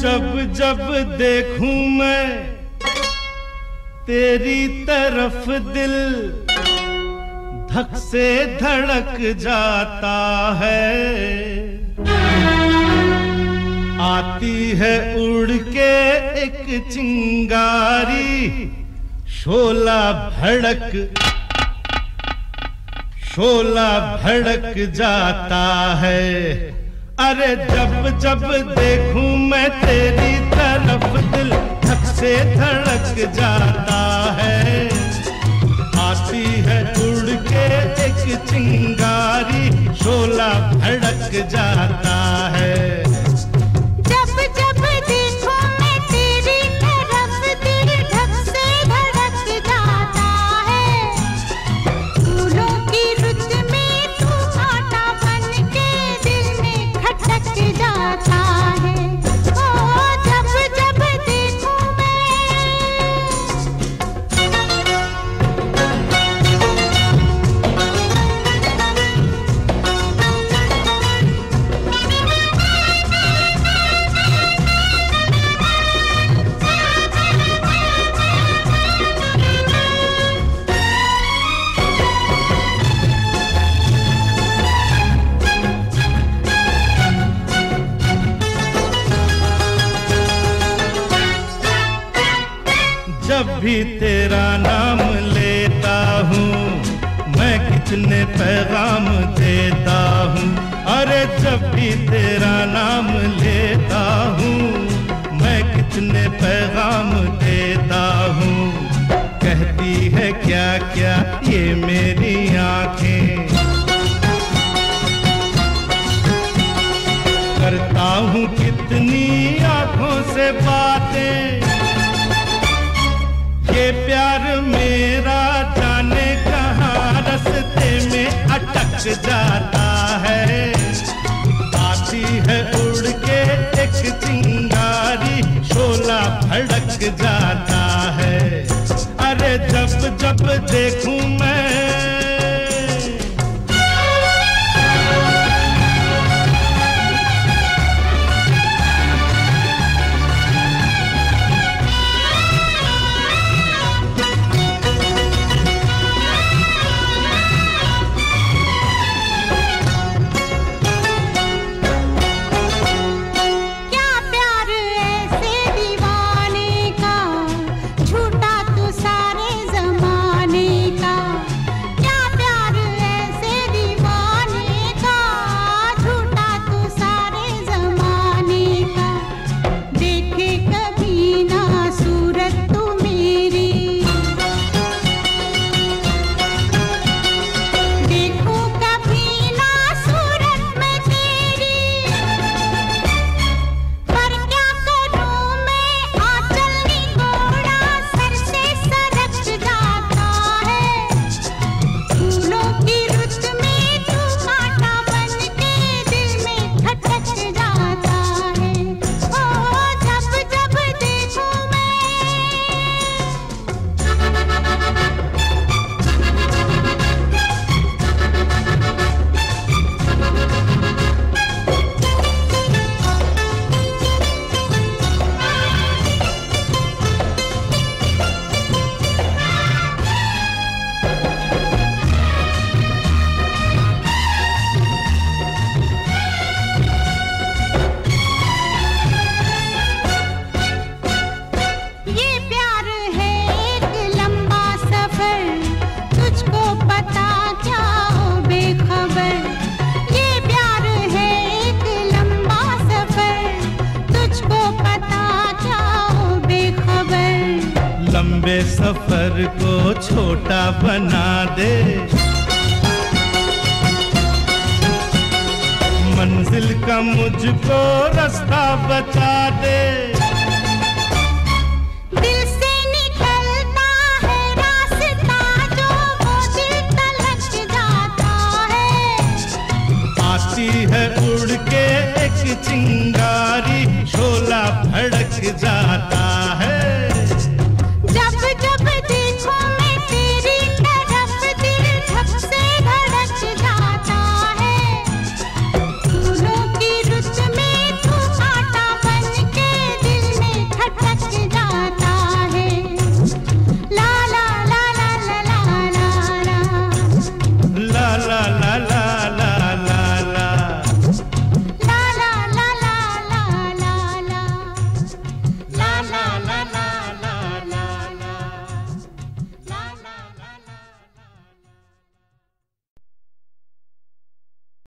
जब जब देखूँ मैं तेरी तरफ़ दिल धक से धड़क जाता है। आती है उड़ के एक चिंगारी, शोला भड़क शोला भड़क जाता है। अरे जब जब देखूँ मैं तेरी तरफ़ दिल धक से धड़क जाता है। आती है उड़ के एक चिंगारी, शोला धड़क जाता जब भी तेरा नाम लेता हूँ। मैं कितने पैगाम देता हूँ। अरे जब भी तेरा नाम लेता हूँ, मैं कितने पैगाम देता हूँ। कहती है क्या क्या ये मेरी आँखें? जाता है। आती है उड़ के एक चिंगारी शोला भड़क जाता है। अरे जब जब देखूँ मैं लंबे सफ़र को छोटा बना दे। मंजिल का मुझको रास्ता बचा दे। दिल से है है। है उड़ के एक चिंगारी शोला भड़क जाता